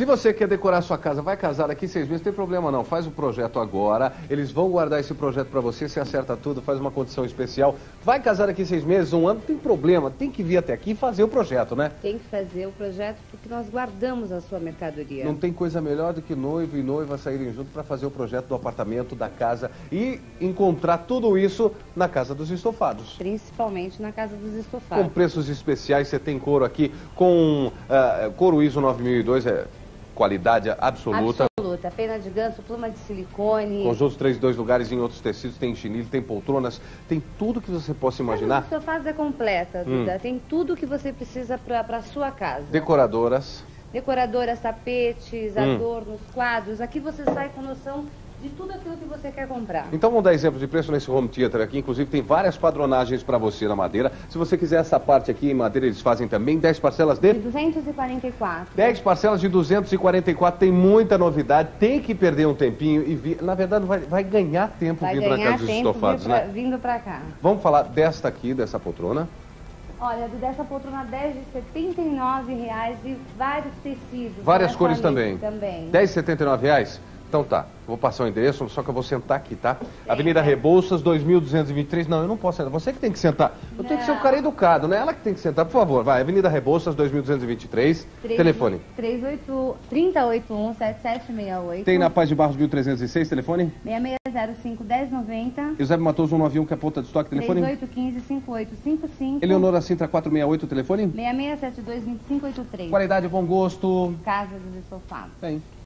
Se você quer decorar sua casa, vai casar daqui seis meses, não tem problema não. Faz o projeto agora, eles vão guardar esse projeto para você, você acerta tudo, faz uma condição especial. Vai casar daqui seis meses, um ano, não tem problema. Tem que vir até aqui e fazer o projeto, né? Tem que fazer o projeto porque nós guardamos a sua mercadoria. Não tem coisa melhor do que noivo e noiva saírem junto para fazer o projeto do apartamento, da casa e encontrar tudo isso na Casa dos Estofados. Principalmente na Casa dos Estofados. Com preços especiais, você tem couro aqui com uh, couro ISO 9002, é qualidade absoluta. Absoluta. Pena de ganso, pluma de silicone. Conjuntos três, dois lugares em outros tecidos, tem chinilho, tem poltronas, tem tudo que você possa imaginar. A sua é completa, hum. Duda. Hum. Tem tudo que você precisa para a sua casa. Decoradoras. Decoradoras, tapetes, hum. adornos, quadros. Aqui você sai com noção de tudo aquilo que você quer comprar. Então vamos dar exemplo de preço nesse home theater aqui. Inclusive tem várias padronagens para você na madeira. Se você quiser essa parte aqui em madeira, eles fazem também 10 parcelas de... De 244. 10 parcelas de 244. Tem muita novidade. Tem que perder um tempinho e... Vi... Na verdade, vai, vai ganhar tempo vai vindo para casa dos estofados, pra... né? Vindo para cá. Vamos falar desta aqui, dessa poltrona. Olha, dessa poltrona 10 de R$ 79,00 e vários tecidos. Várias cores também. também. 10 de R$ 79,00? Então tá, vou passar o endereço, só que eu vou sentar aqui, tá? Avenida Rebouças, 2223. Não, eu não posso sentar. Você que tem que sentar. Eu tenho que ser um cara educado, né? Ela que tem que sentar, por favor. Vai, Avenida Rebouças, 2223. 3, telefone. 3081-7768. Tem na Paz de Barros 1306, telefone? 6605-1090. Eusébio Matoso 191, que é ponta de estoque, telefone? 3815-5855. Eleonora Sintra 468, telefone? 6672-2583. Qualidade, bom gosto. Casa dos Estofados. Tem.